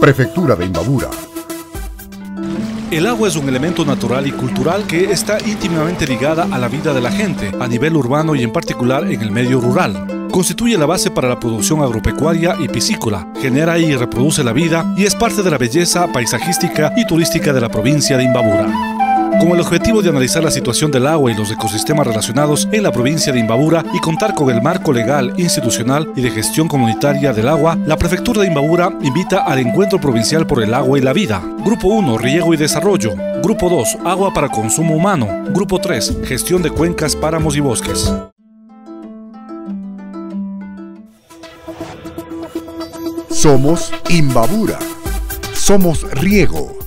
Prefectura de Imbabura. El agua es un elemento natural y cultural que está íntimamente ligada a la vida de la gente, a nivel urbano y en particular en el medio rural. Constituye la base para la producción agropecuaria y piscícola, genera y reproduce la vida y es parte de la belleza paisajística y turística de la provincia de Imbabura con el objetivo de analizar la situación del agua y los ecosistemas relacionados en la provincia de Imbabura y contar con el marco legal, institucional y de gestión comunitaria del agua, la Prefectura de Imbabura invita al Encuentro Provincial por el Agua y la Vida. Grupo 1, Riego y Desarrollo. Grupo 2, Agua para Consumo Humano. Grupo 3, Gestión de Cuencas, Páramos y Bosques. Somos Imbabura. Somos Riego.